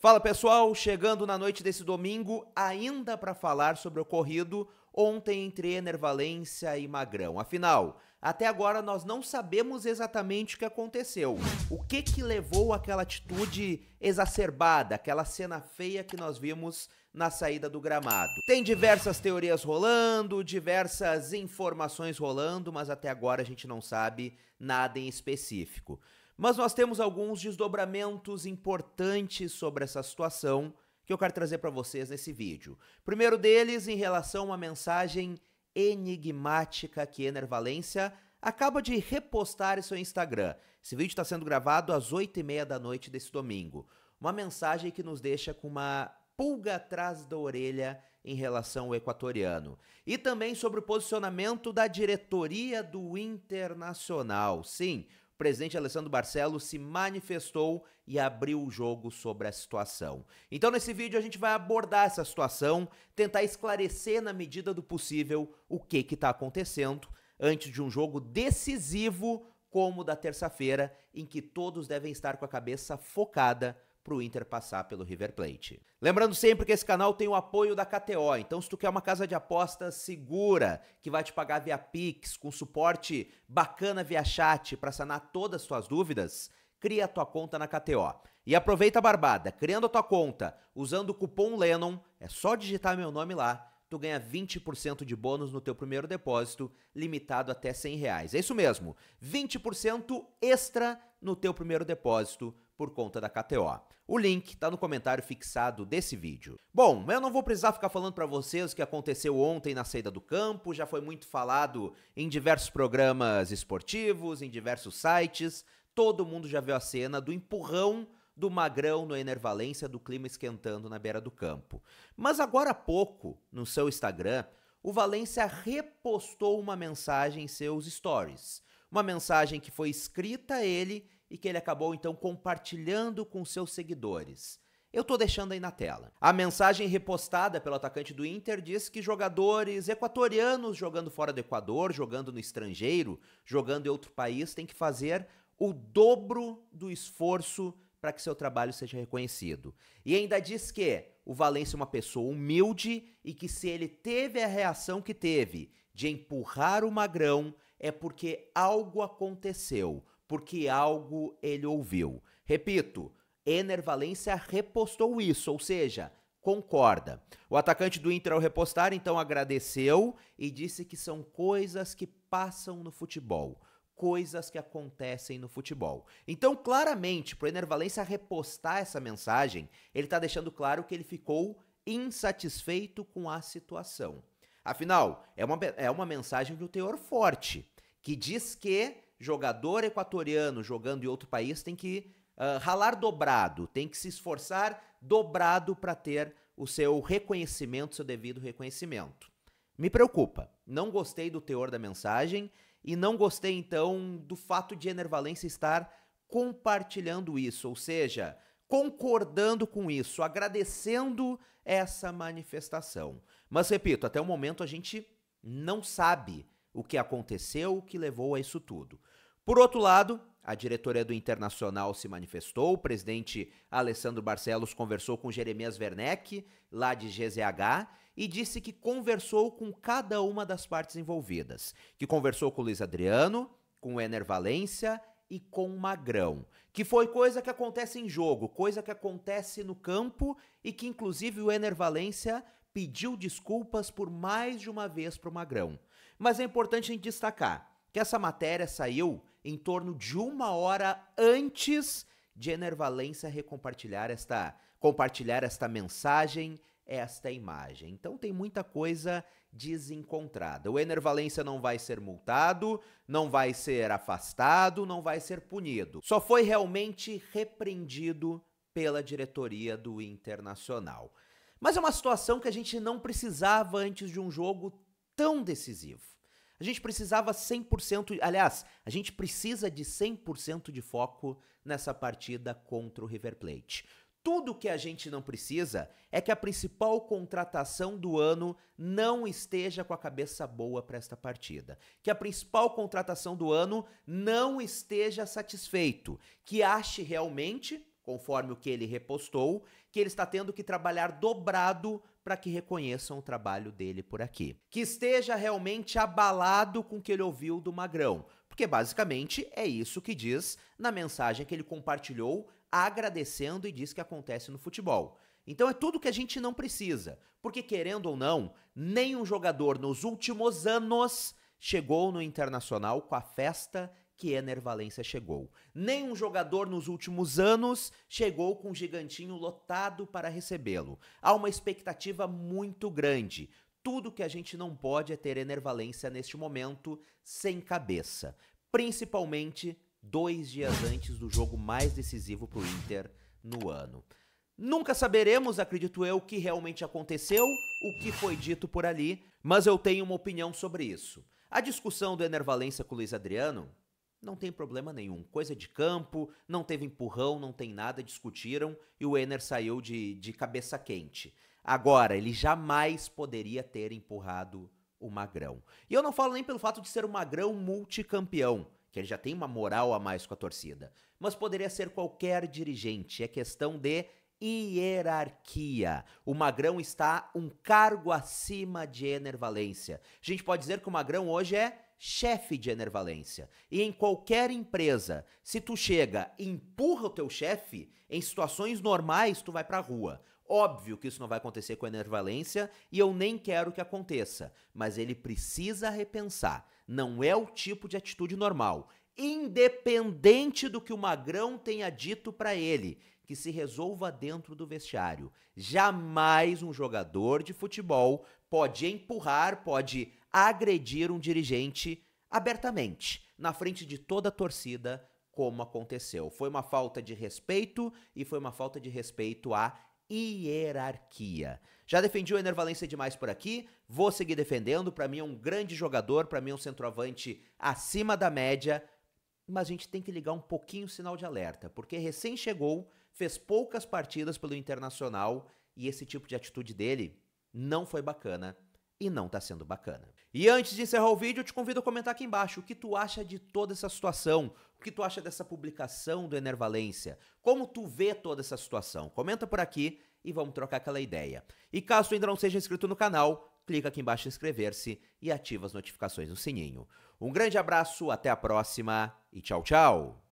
Fala pessoal, chegando na noite desse domingo, ainda para falar sobre o ocorrido ontem entre Enervalência e Magrão. Afinal, até agora nós não sabemos exatamente o que aconteceu. O que que levou àquela atitude exacerbada, aquela cena feia que nós vimos na saída do gramado. Tem diversas teorias rolando, diversas informações rolando, mas até agora a gente não sabe nada em específico. Mas nós temos alguns desdobramentos importantes sobre essa situação que eu quero trazer para vocês nesse vídeo. Primeiro deles, em relação a uma mensagem enigmática que Ener Valência acaba de repostar em seu Instagram. Esse vídeo está sendo gravado às 8h30 da noite desse domingo. Uma mensagem que nos deixa com uma pulga atrás da orelha em relação ao equatoriano. E também sobre o posicionamento da diretoria do Internacional. Sim, presidente Alessandro Barcelos se manifestou e abriu o jogo sobre a situação. Então, nesse vídeo, a gente vai abordar essa situação, tentar esclarecer na medida do possível o que está acontecendo antes de um jogo decisivo como o da terça-feira, em que todos devem estar com a cabeça focada para o Inter passar pelo River Plate. Lembrando sempre que esse canal tem o apoio da KTO, então se tu quer uma casa de apostas segura, que vai te pagar via Pix, com suporte bacana via chat para sanar todas as tuas dúvidas, cria a tua conta na KTO. E aproveita a barbada, criando a tua conta usando o cupom LENNON, é só digitar meu nome lá, tu ganha 20% de bônus no teu primeiro depósito, limitado até 100 reais. É isso mesmo, 20% extra no teu primeiro depósito por conta da KTO. O link está no comentário fixado desse vídeo. Bom, eu não vou precisar ficar falando para vocês o que aconteceu ontem na saída do campo, já foi muito falado em diversos programas esportivos, em diversos sites, todo mundo já viu a cena do empurrão do magrão no Enervalência do clima esquentando na beira do campo. Mas agora há pouco, no seu Instagram, o Valência repostou uma mensagem em seus stories. Uma mensagem que foi escrita a ele e que ele acabou então compartilhando com seus seguidores. Eu tô deixando aí na tela. A mensagem repostada pelo atacante do Inter diz que jogadores equatorianos jogando fora do Equador, jogando no estrangeiro, jogando em outro país, têm que fazer o dobro do esforço para que seu trabalho seja reconhecido. E ainda diz que o Valência é uma pessoa humilde e que se ele teve a reação que teve de empurrar o Magrão é porque algo aconteceu, porque algo ele ouviu. Repito, Ener Valência repostou isso, ou seja, concorda. O atacante do Inter ao repostar então agradeceu e disse que são coisas que passam no futebol coisas que acontecem no futebol. Então, claramente, para o Ener repostar essa mensagem, ele está deixando claro que ele ficou insatisfeito com a situação. Afinal, é uma, é uma mensagem de um teor forte, que diz que jogador equatoriano jogando em outro país tem que uh, ralar dobrado, tem que se esforçar dobrado para ter o seu reconhecimento, seu devido reconhecimento. Me preocupa. Não gostei do teor da mensagem e não gostei então do fato de Enervalência estar compartilhando isso, ou seja, concordando com isso, agradecendo essa manifestação. Mas repito, até o momento a gente não sabe o que aconteceu, o que levou a isso tudo. Por outro lado, a diretoria do Internacional se manifestou, o presidente Alessandro Barcelos conversou com Jeremias Werneck, lá de GZH, e disse que conversou com cada uma das partes envolvidas, que conversou com o Luiz Adriano, com o Ener Valência e com Magrão, que foi coisa que acontece em jogo, coisa que acontece no campo e que inclusive o Ener Valência pediu desculpas por mais de uma vez para o Magrão. Mas é importante a gente destacar que essa matéria saiu em torno de uma hora antes de Ener Valência recompartilhar esta, compartilhar esta mensagem esta imagem. Então tem muita coisa desencontrada. O Ener Valência não vai ser multado, não vai ser afastado, não vai ser punido. Só foi realmente repreendido pela diretoria do Internacional. Mas é uma situação que a gente não precisava antes de um jogo tão decisivo. A gente precisava 100%, aliás, a gente precisa de 100% de foco nessa partida contra o River Plate. Tudo que a gente não precisa é que a principal contratação do ano não esteja com a cabeça boa para esta partida. Que a principal contratação do ano não esteja satisfeito. Que ache realmente, conforme o que ele repostou, que ele está tendo que trabalhar dobrado para que reconheçam o trabalho dele por aqui. Que esteja realmente abalado com o que ele ouviu do Magrão, porque basicamente é isso que diz na mensagem que ele compartilhou agradecendo e diz que acontece no futebol. Então é tudo que a gente não precisa, porque querendo ou não, nenhum jogador nos últimos anos chegou no Internacional com a festa que Ener Valência chegou. Nenhum jogador nos últimos anos chegou com um gigantinho lotado para recebê-lo. Há uma expectativa muito grande. Tudo que a gente não pode é ter Ener Valência neste momento sem cabeça. Principalmente dois dias antes do jogo mais decisivo para o Inter no ano. Nunca saberemos, acredito eu, o que realmente aconteceu, o que foi dito por ali, mas eu tenho uma opinião sobre isso. A discussão do Ener Valência com o Luiz Adriano não tem problema nenhum. Coisa de campo, não teve empurrão, não tem nada, discutiram e o Ener saiu de, de cabeça quente. Agora, ele jamais poderia ter empurrado o Magrão. E eu não falo nem pelo fato de ser o Magrão multicampeão, que ele já tem uma moral a mais com a torcida, mas poderia ser qualquer dirigente. É questão de hierarquia. O Magrão está um cargo acima de Enervalência. A gente pode dizer que o Magrão hoje é chefe de Enervalência. E em qualquer empresa, se tu chega e empurra o teu chefe, em situações normais tu vai pra rua. Óbvio que isso não vai acontecer com a Enervalência e eu nem quero que aconteça, mas ele precisa repensar. Não é o tipo de atitude normal. Independente do que o Magrão tenha dito para ele, que se resolva dentro do vestiário. Jamais um jogador de futebol pode empurrar, pode agredir um dirigente abertamente, na frente de toda a torcida, como aconteceu. Foi uma falta de respeito e foi uma falta de respeito à hierarquia. Já defendi o Enervalência demais por aqui, vou seguir defendendo. Para mim é um grande jogador, para mim é um centroavante acima da média, mas a gente tem que ligar um pouquinho o sinal de alerta, porque recém chegou, fez poucas partidas pelo Internacional e esse tipo de atitude dele não foi bacana e não tá sendo bacana. E antes de encerrar o vídeo, eu te convido a comentar aqui embaixo o que tu acha de toda essa situação, o que tu acha dessa publicação do Enervalência, como tu vê toda essa situação. Comenta por aqui e vamos trocar aquela ideia. E caso tu ainda não seja inscrito no canal, clica aqui embaixo em inscrever-se e ativa as notificações no sininho. Um grande abraço, até a próxima e tchau, tchau!